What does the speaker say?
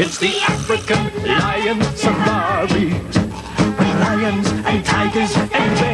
It's the African lion safari. With lions and tigers and bears.